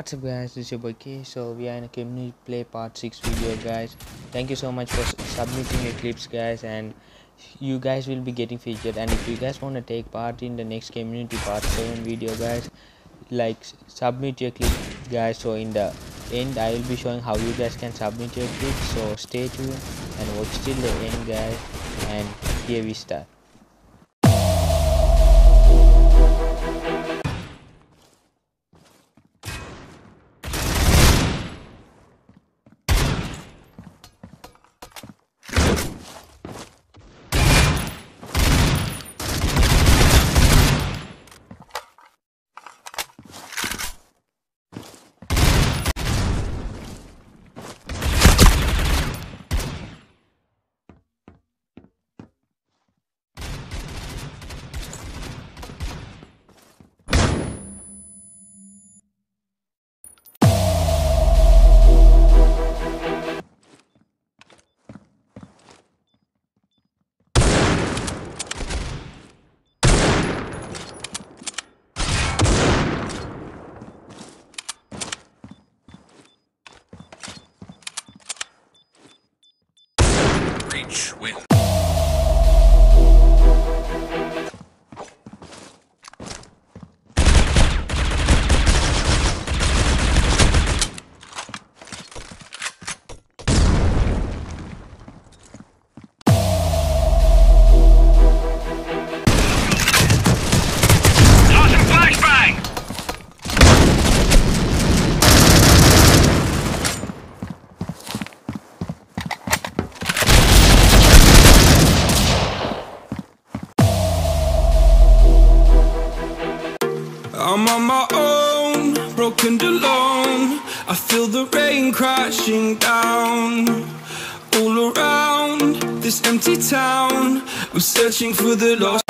What's up guys, this is your boy K. So we are in a community play part 6 video guys. Thank you so much for submitting your clips guys and you guys will be getting featured and if you guys want to take part in the next community part 7 video guys like submit your clip guys so in the end I will be showing how you guys can submit your clips so stay tuned and watch till the end guys and here we start. And alone. I feel the rain crashing down all around this empty town. I'm searching for the lost.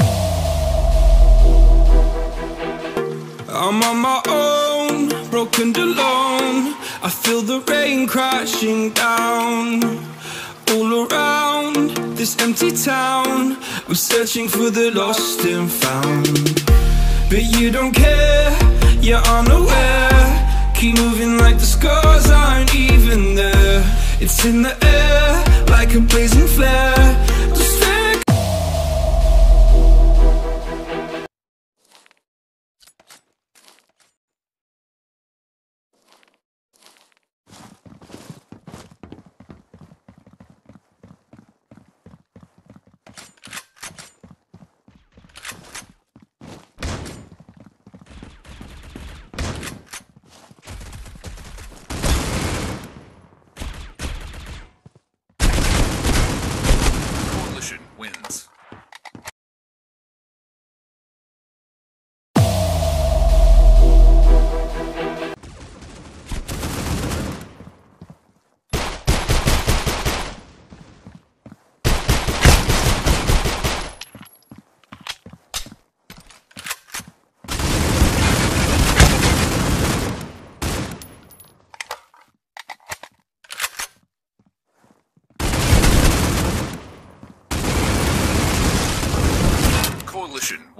I'm on my own, broken and alone. I feel the rain crashing down all around this empty town. I'm searching for the lost and found. But you don't care, you're unaware Keep moving like the scars aren't even there. It's in the air, like a blazing flare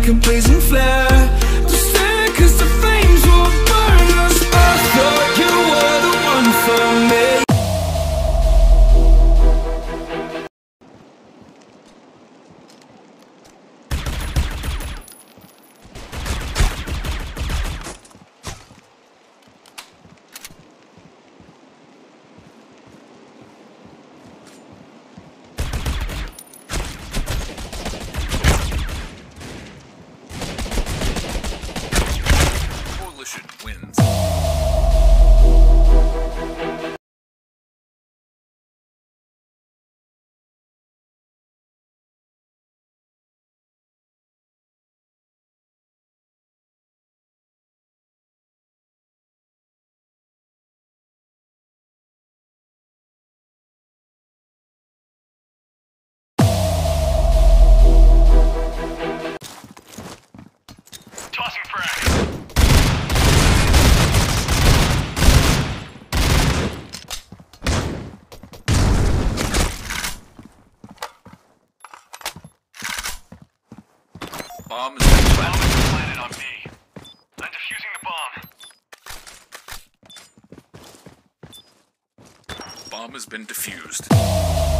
like a blazing flare Bomb been planted. on me. I'm defusing the bomb. Bomb has been defused.